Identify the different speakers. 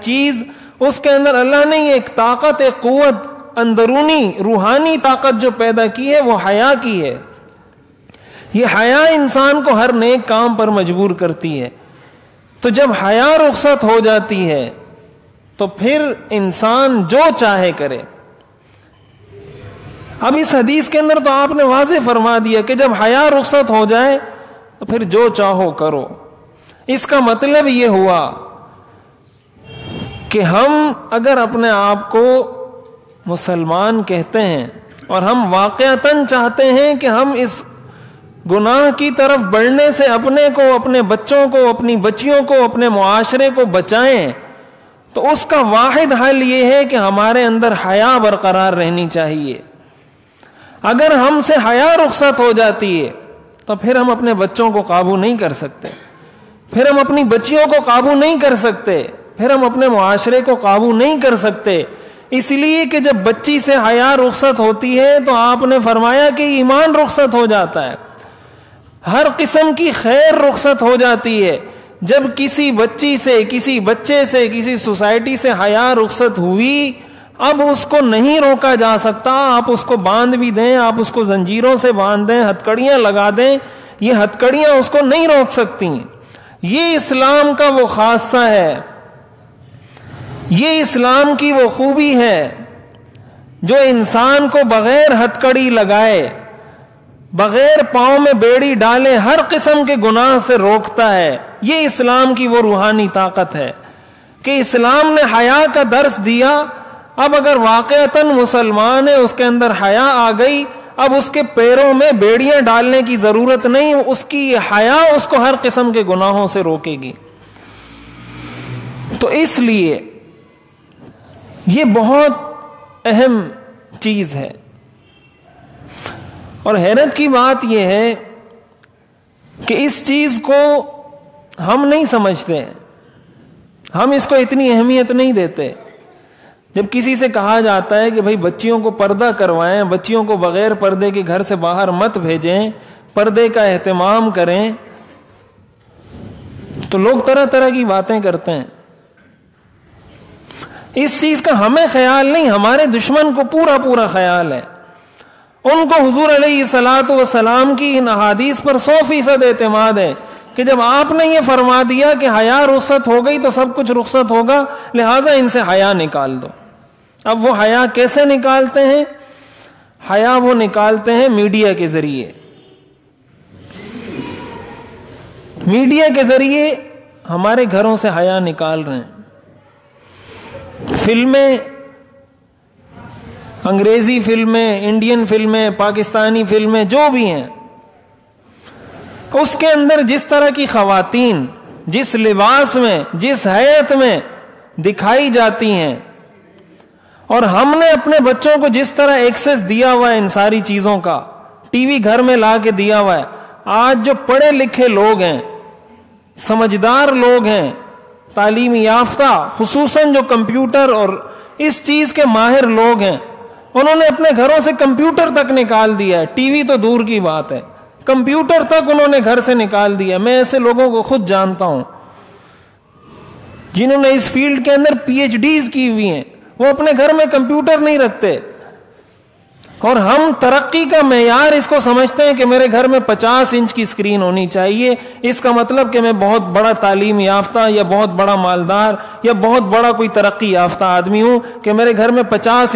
Speaker 1: چیز، اس کے اندر اللہ نے ایک طاقت، ایک قوت، اندرونی، روحانی طاقت جو پیدا کی ہے، وہ حیا کی ہے۔ یہ حیا انسان کو ہر نیک کام پر مجبور کرتی ہے۔ تو جب حیا رخصت ہو جاتی ہے، تو پھر انسان جو چاہے کرے۔ اب اس حدیث کے اندر تو آپ نے واضح فرما دیا کہ جب حیا رخصت ہو جائے، تو پھر جو چاہو کرو۔ اس کا مطلب یہ ہوا کہ ہم اگر اپنے آپ کو مسلمان کہتے ہیں اور ہم واقعتاً چاہتے ہیں کہ ہم اس گناہ کی طرف بڑھنے سے اپنے کو، اپنے بچوں کو، اپنی بچیوں کو، اپنے معاشرے کو بچائیں، تو اس کا واحد حل یہ ہے کہ ہمارے اندر حیا برقرار رہنی چاہیے۔ اگر ہم سے حیا رخصت ہو جاتی ہے، تو پھر ہم اپنے بچوں کو قابو نہیں کر سکتے۔ پھر ہم اپنی بچیوں کو قابو نہیں کر سکتے۔ پھر ہم اپنے معاشرے کو قابو نہیں کر سکتے۔ اس لیے کہ جب بچی سے حیا رخصت ہوتی ہے تو آپ نے فرمایا کہ ایمان رخصت ہو جاتا ہے۔ ہر قسم کی خیر رخصت ہو جاتی ہے۔ جب کسی بچی سے، کسی بچے سے، کسی سوسائٹی سے حیا رخصت ہوئی، اب اس کو نہیں روکا جا سکتا۔ آپ اس کو باندھ بھی دیں، آپ اس کو زنجیروں سے باندھ دیں ہتکڑیاں لگا دیں۔ یہ ہتکڑیاں اس کو نہیں روک سکتی۔ یہ اسلام کا وہ خاصہ ہے۔ یہ اسلام کی وہ خوبی ہے جو انسان کو بغیر ہتکڑی لگائے، بغیر پاؤں میں بیڑی ڈالے ہر قسم کے گناہ سے روکتا ہے۔ یہ اسلام کی وہ روحانی طاقت ہے کہ اسلام نے حیا کا درس دیا۔ اب اگر واقعتاً مسلمان ہے اس کے اندر حیا آ گئی، اب اس کے پیروں میں بیڑیاں ڈالنے کی ضرورت نہیں، اس کی حیا اس کو ہر قسم کے گناہوں سے روکے گی۔ تو اس لیے یہ بہت اہم چیز ہے۔ اور حیرت کی بات یہ ہے کہ اس چیز کو ہم نہیں سمجھتے۔ ہم اس کو اتنی اہمیت نہیں دیتے۔ جب کسی سے کہا جاتا ہے کہ بھائی بچیوں کو پردہ کروائیں، بچیوں کو بغیر پردے کے گھر سے باہر مت بھیجیں، پردے کا اہتمام کریں، تو لوگ طرح طرح کی باتیں کرتے ہیں۔ اس چیز کا ہمیں خیال نہیں، ہمارے دشمن کو پورا پورا خیال ہے۔ ان کو حضور علیہ سلاۃ وسلام کی ان احادیث پر سو فیصد اعتماد ہے کہ جب آپ نے یہ فرما دیا کہ حیا رخصت ہو گئی تو سب کچھ رخصت ہوگا، لہذا ان سے حیا نکال دو۔ اب وہ حیا کیسے نکالتے ہیں؟ حیا وہ نکالتے ہیں میڈیا کے ذریعے۔ میڈیا کے ذریعے ہمارے گھروں سے حیا نکال رہے ہیں۔ فلمیں، انگریزی فلمیں، انڈین فلمیں، پاکستانی فلمیں، جو بھی ہیں، اس کے اندر جس طرح کی خواتین، جس لباس میں، جس حیت میں دکھائی جاتی ہیں، اور ہم نے اپنے بچوں کو جس طرح ایکسس دیا ہوا ہے ان ساری چیزوں کا، ٹی وی گھر میں لا کے دیا ہوا ہے، آج جو پڑھے لکھے لوگ ہیں، سمجھدار لوگ ہیں تعلیمی یافتہ، خصوصاً جو کمپیوٹر اور اس چیز کے ماہر لوگ ہیں، انہوں نے اپنے گھروں سے کمپیوٹر تک نکال دیا ہے۔ ٹی وی تو دور کی بات ہے۔ کمپیوٹر تک انہوں نے گھر سے نکال دیا میں ایسے لوگوں کو خود جانتا ہوں جنہوں نے اس فیلڈ کے اندر پی ایچ ڈیز کی ہوئی ہیں۔ وہ اپنے گھر میں کمپیوٹر نہیں رکھتے۔ اور ہم ترقی کا معیار اس کو سمجھتے ہیں کہ میرے گھر میں پچاس انچ کی اسکرین ہونی چاہیے۔ اس کا مطلب کہ میں بہت بڑا تعلیم یافتہ یا بہت بڑا مالدار یا بہت بڑا کوئی ترقی یافتہ آدمی ہوں کہ میرے گھر میں پچاس